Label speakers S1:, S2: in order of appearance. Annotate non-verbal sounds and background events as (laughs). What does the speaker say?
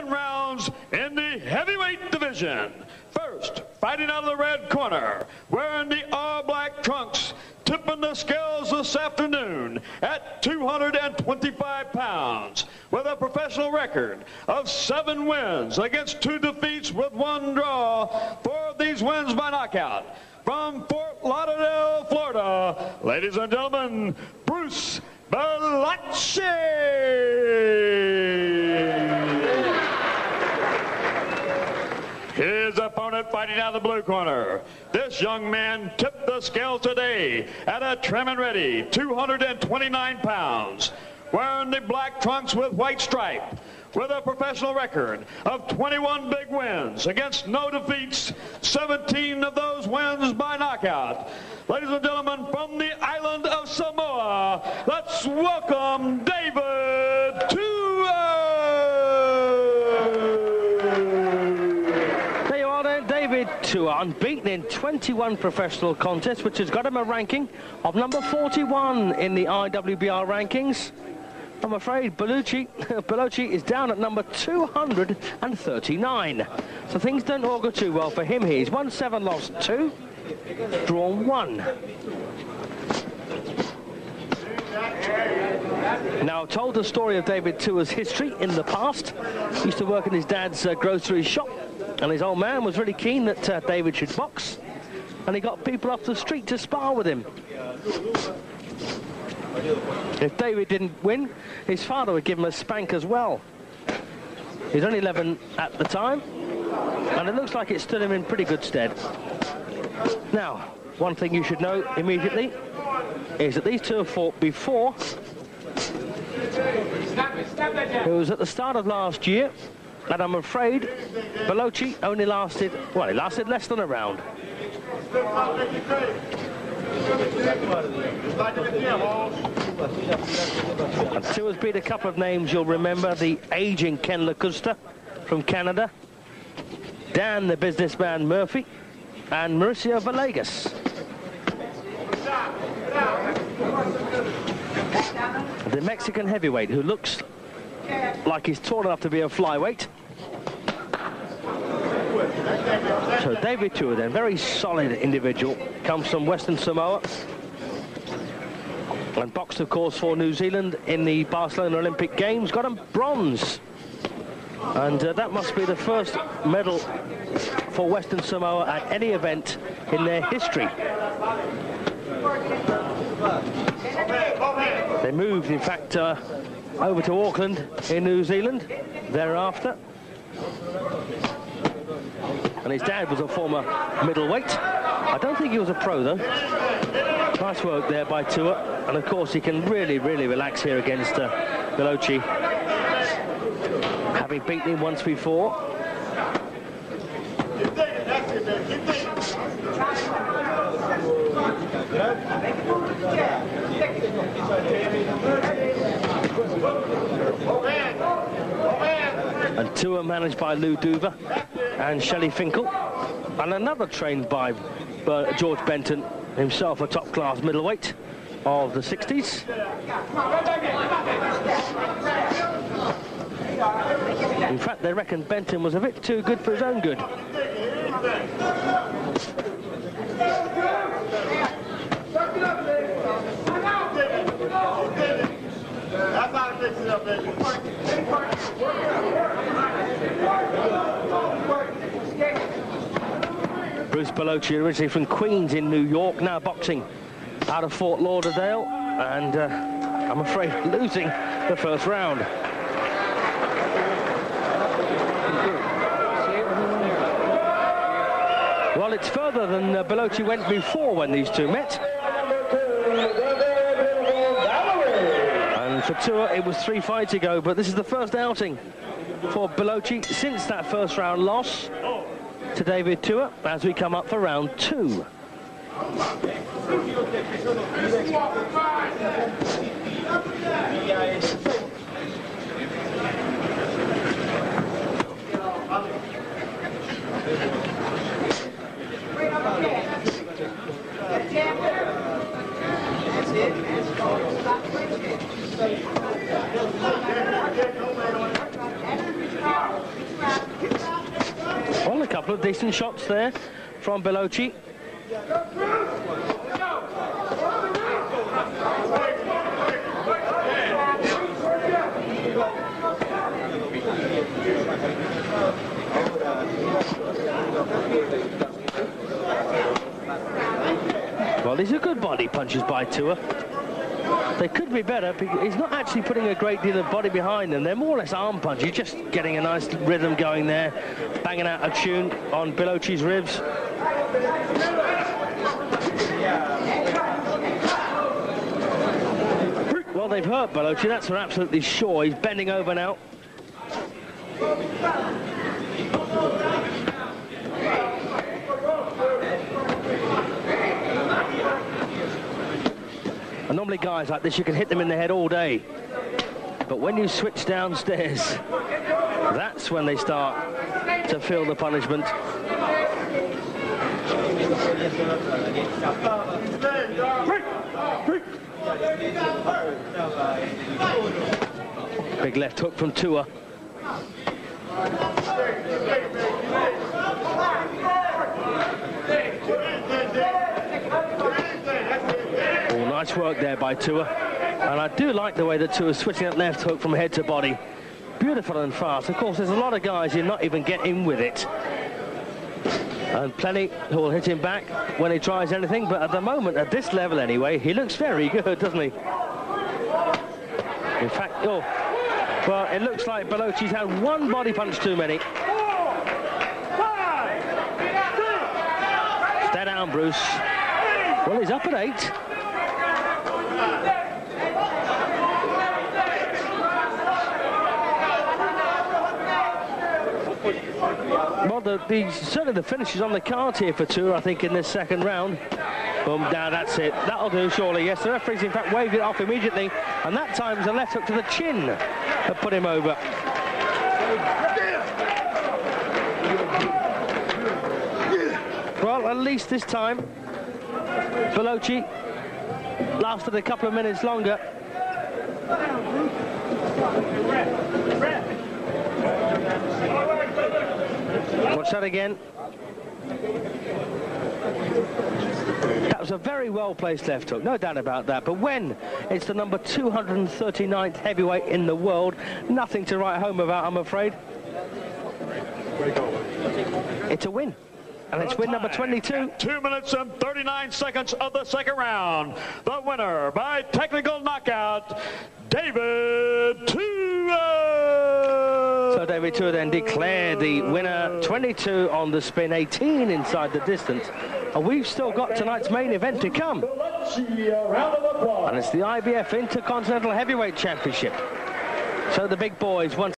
S1: 10 rounds in the heavyweight division. First, fighting out of the red corner, wearing the all-black trunks, tipping the scales this afternoon at 225 pounds with a professional record of seven wins against two defeats with one draw. Four of these wins by knockout. From Fort Lauderdale, Florida, ladies and gentlemen, Bruce Bellocchi. His opponent fighting out of the blue corner. This young man tipped the scales today at a trim and ready 229 pounds. Wearing the black trunks with white stripe with a professional record of 21 big wins against no defeats, 17 of those wins by knockout. Ladies and gentlemen, from the island of Samoa, let's welcome David
S2: There you David Tua, unbeaten in 21 professional contests, which has got him a ranking of number 41 in the IWBR rankings. I'm afraid Bellucci, (laughs) Bellucci is down at number 239. So things don't augur too well for him. He's won seven, lost two, drawn one. Now, told the story of David Tua's history in the past. He used to work in his dad's uh, grocery shop, and his old man was really keen that uh, David should box, and he got people off the street to spar with him. If David didn't win, his father would give him a spank as well. He's only 11 at the time, and it looks like it stood him in pretty good stead. Now, one thing you should know immediately is that these two have fought before. It was at the start of last year, and I'm afraid Bellucci only lasted, well, he lasted less than a round. And Tua has been a couple of names you'll remember. The aging Ken Lakusta from Canada. Dan, the businessman Murphy. And Mauricio Villegas. The Mexican heavyweight who looks like he's tall enough to be a flyweight. So David Tua then, very solid individual, comes from Western Samoa. And boxed, of course, for New Zealand in the Barcelona Olympic Games. Got him bronze. And uh, that must be the first medal for Western Samoa at any event in their history. They moved, in fact, uh, over to Auckland in New Zealand thereafter. And his dad was a former middleweight. I don't think he was a pro, though. Nice work there by Tua. And, of course, he can really, really relax here against uh, Bellucci. Having beaten him once before. And Tua managed by Lou Duva and Shelly Finkel. And another trained by uh, George Benton, himself a top-class middleweight of the 60s. In fact, they reckon Benton was a bit too good for his own good. Bellucci, originally from Queens in New York, now boxing out of Fort Lauderdale, and uh, I'm afraid losing the first round. Well, it's further than uh, went before when these two met. And for Tua, it was three fights ago, but this is the first outing for Bellucci since that first round loss to David Tua as we come up for round two. Couple of decent shots there from Bellotti. Well, these are good body punches by Tua. They could be better. He's not actually putting a great deal of body behind them. They're more or less arm punches, just getting a nice rhythm going there, banging out a tune on Bellotti's ribs. Well, they've hurt Bellotti, that's for absolutely sure. He's bending over now. And normally guys like this, you can hit them in the head all day. But when you switch downstairs, that's when they start to feel the punishment. Big left hook from Tua. Nice work there by Tua. And I do like the way that is switching that left hook from head to body. Beautiful and fast. Of course, there's a lot of guys who not even get in with it. And plenty who will hit him back when he tries anything. But at the moment, at this level anyway, he looks very (laughs) good, doesn't he? In fact, oh, well, it looks like Bellotti's had one body punch too many. Stay down, Bruce. Well, he's up at eight. Well, the, the, certainly the finish is on the card here for Tua, I think, in this second round. Boom, that's it. That'll do, surely. Yes, the referee's, in fact, waved it off immediately. And that time was a left hook to the chin that put him over. Well, at least this time, Bellotti lasted a couple of minutes longer. Watch that again. That was a very well-placed left hook, no doubt about that. But when it's the number 239th heavyweight in the world, nothing to write home about, I'm afraid. It's a win. And it's win number 22.
S1: Two minutes and 39 seconds of the second round. The winner by technical knockout, David Tua.
S2: So David Tua then declared the winner 22 on the spin, 18 inside the distance. And we've still got tonight's main event to come. And it's the IBF Intercontinental Heavyweight Championship. So the big boys once